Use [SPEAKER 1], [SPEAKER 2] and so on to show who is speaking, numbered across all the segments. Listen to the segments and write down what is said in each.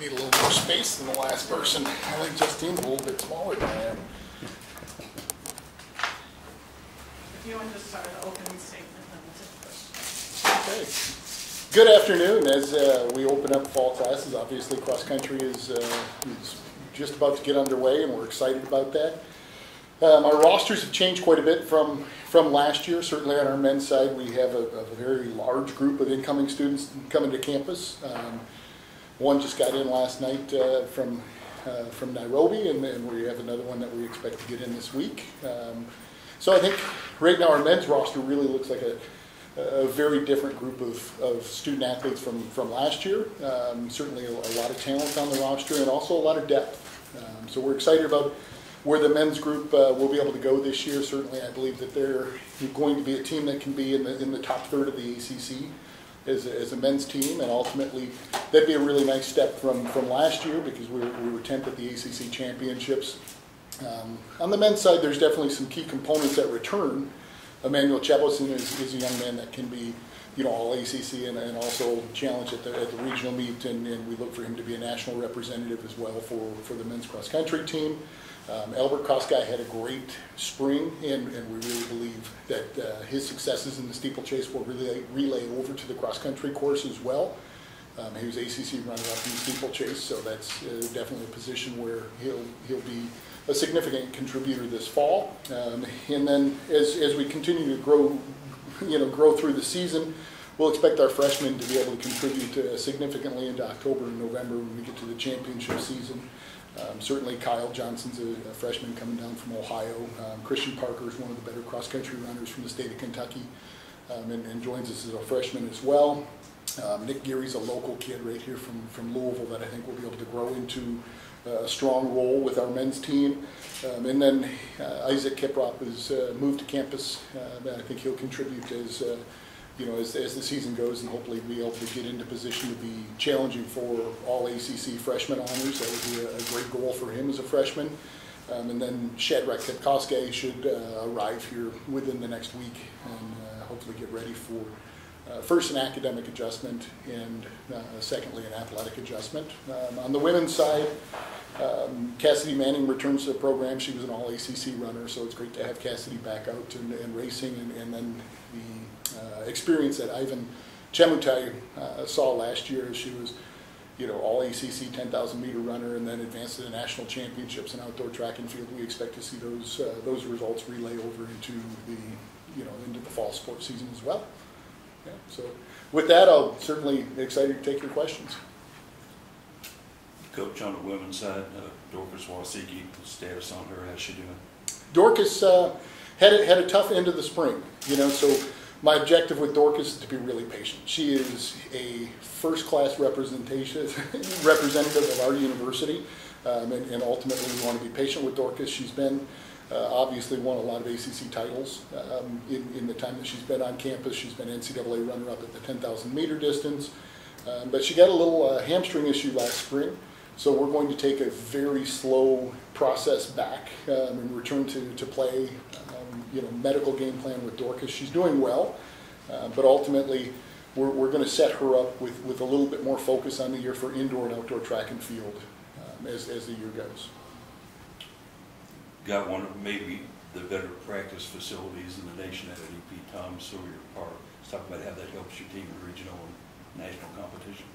[SPEAKER 1] need a little more space than the last person. I think Justine's a little bit smaller than I am.
[SPEAKER 2] If you want to start opening statement, then we'll take questions.
[SPEAKER 1] Okay. Good afternoon. As uh, we open up fall classes, obviously cross country is, uh, is just about to get underway, and we're excited about that. Um, our rosters have changed quite a bit from from last year. Certainly on our men's side, we have a, a very large group of incoming students coming to campus. Um, one just got in last night uh, from uh, from Nairobi, and, and we have another one that we expect to get in this week. Um, so I think right now our men's roster really looks like a, a very different group of, of student athletes from, from last year. Um, certainly a, a, lot of talent on the roster and also a lot of depth. Um, so we're excited about where the men's group uh, will be able to go this year. Certainly, I believe that they're going to be a team that can be in the in the top third of the ACC as a, as a men's team, and ultimately that'd be a really nice step from from last year because we were, we were 10th at the ACC championships. Um, on the men's side, there's definitely some key components that return. Emmanuel Chebosin is, is a young man that can be you know, all ACC and, and also challenge at the, at the regional meet, and, and, we look for him to be a national representative as well for, for the men's cross country team. Um, Albert Koskei had a great spring, and, and we really believe that uh, his successes in the steeplechase will relay, relay over to the cross country course as well. Um, he was ACC runner-up in the steeplechase, so that's uh, definitely a position where he'll he'll be a significant contributor this fall. Um, and then as, as we continue to grow, you know, grow through the season, we'll expect our freshmen to be able to contribute uh, significantly into October and November when we get to the championship season. Um, certainly, Kyle Johnson's a, a, freshman coming down from Ohio. Um, Christian Parker is one of the better cross country runners from the state of Kentucky um, and, and, joins us as a freshman as well. Um, Nick Geary's a local kid right here from, from Louisville that I think will be able to grow into a strong role with our men's team. Um, and then uh, Isaac Kiprop has uh, moved to campus. Uh, I think he'll contribute as uh, you know, as, as the season goes and hopefully be able to get into position to be challenging for all ACC freshman honors. That would be a, a great goal for him as a freshman. Um, and then Shadrach Kepkoske should uh, arrive here within the next week and uh, hopefully get ready for uh, first an academic adjustment and uh, secondly an athletic adjustment. Um, on the women's side, um, Cassidy Manning returns to the program. She was an all ACC runner, so it's great to have Cassidy back out and, and racing. And, and, then the experience that Ivine Chemutai uh, saw last year, as she was you know, all ACC 10,000 meter runner and then advanced to the national championships in outdoor track and field. We expect to see those uh, those results relay over into the you know into the fall sports season as well. Yeah, so with that, I'll certainly be excited to take your questions.
[SPEAKER 3] Coach on the women's side, uh, Dorcas Wasike, status on her, how's she doing?
[SPEAKER 1] Dorcas uh, had, a, had a tough end of the spring, you know, so my objective with Dorcas is to be really patient. She is a first-class representation representative of our university, um, and, and, ultimately we want to be patient with Dorcas. She's been uh, obviously won a lot of ACC titles um, in, in, the time that she's been on campus. She's been NCAA runner-up at the 10,000 meter distance, um, but she got a little uh, hamstring issue last spring. So we're going to take a very slow process back um, and return to, to play, um, you know, medical game plan with Dorcas. She's doing well, uh, but ultimately we're, we're going to set her up with, with a little bit more focus on the year for indoor and outdoor track and field um, as, as the year goes
[SPEAKER 3] got one of maybe the better practice facilities in the nation at ADP Tom Sawyer Park. Let's talk about how that helps your team in regional and national competition.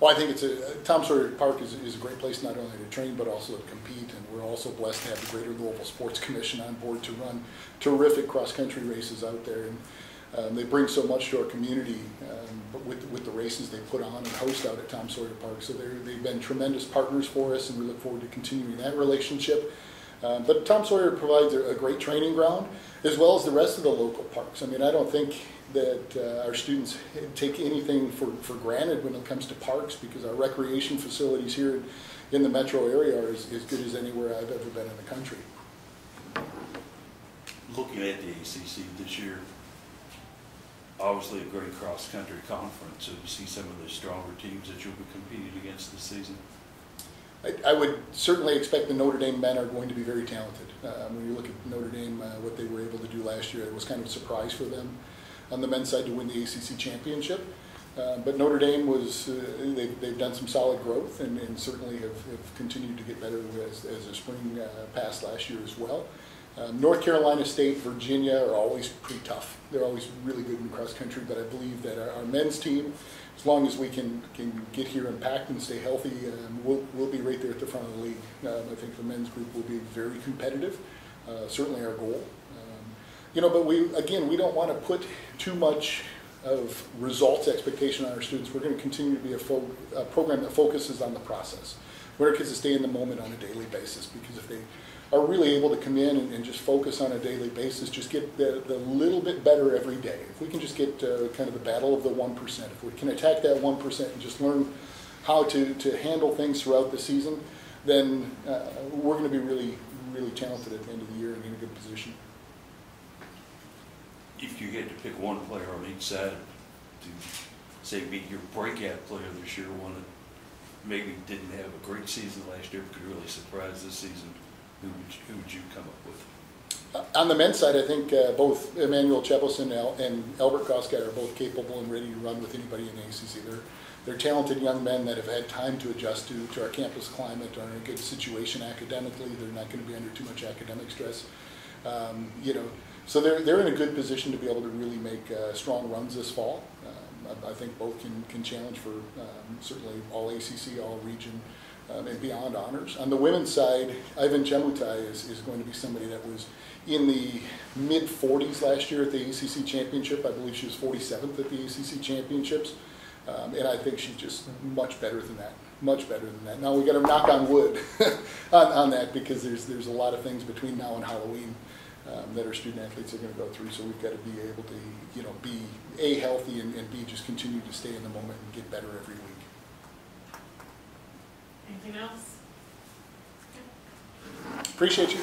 [SPEAKER 1] Well, I think it's a Tom Sawyer Park is, is a great place not only to train but also to compete, and we're also blessed to have the Greater Louisville Sports Commission on board to run terrific cross country races out there. And um, they bring so much to our community um, with, with the races they put on and host out at Tom Sawyer Park. So they've been tremendous partners for us, and we look forward to continuing that relationship. Um, but Tom Sawyer provides a, a, great training ground, as well as the rest of the local parks. I mean, I don't think that uh, our students take anything for, for granted when it comes to parks because our recreation facilities here in the metro area are as, as good as anywhere I've ever been in the country.
[SPEAKER 3] Looking at the ACC this year, obviously a great cross-country conference, so you see some of the stronger teams that you'll be competing against this season?
[SPEAKER 1] I, I, would certainly expect the Notre Dame men are going to be very talented. Uh, when you look at Notre Dame, uh, what they were able to do last year, it was kind of a surprise for them on the men's side to win the ACC championship. Uh, But Notre Dame was, uh, they've, they've done some solid growth and and certainly have have continued to get better as, as the spring uh, passed last year as well. Um, North Carolina State, Virginia are always pretty tough. They're always really good in cross-country, but I believe that our, our men's team, as long as we can, can get here packed and stay healthy, um, we'll, we'll be right there at the front of the league. Um, I think the men's group will be very competitive, uh, certainly our goal. You know, but we, again, we don't want to put too much of results expectation on our students. We're going to continue to be a, a program that focuses on the process. We want our kids to stay in the moment on a daily basis because if they are really able to come in and, and just focus on a daily basis, just get the, the little bit better every day. If we can just get uh, kind of the battle of the 1%, if we can attack that 1% and just learn how to, to handle things throughout the season, then uh, we're going to be really, really talented at the end of the year and in a good position.
[SPEAKER 3] If you had to pick one player on each side to, say, be your breakout player this year, one that maybe didn't have a great season last year, but could really surprise this season, who would, you- who would you come up with?
[SPEAKER 1] On the men's side, I think uh, both Emmanuel Chepelson and Al- and Albert Koska are both capable and ready to run with anybody in the ACC. They're, they're talented young men that have had time to adjust to, to our campus climate, are in a good situation academically. They're not going to be under too much academic stress. Um, you know, so they're, they're in a good position to be able to really make uh, strong runs this fall. Um, I, I think both can, can challenge for um, certainly all ACC, all region, um, and beyond honors. On the women's side, Ivine Chemutai is, is going to be somebody that was in the mid 40s last year at the ACC championship. I believe she was 47th at the ACC championships. Um, and I think she's just much better than that, much better than that. Now we got to knock on wood on, on that because there's there's a lot of things between now and Halloween um, that our student athletes are going to go through. So we've got to be able to, you know, be a healthy and, and b just continue to stay in the moment and get better every week.
[SPEAKER 2] Anything else?
[SPEAKER 1] Appreciate you.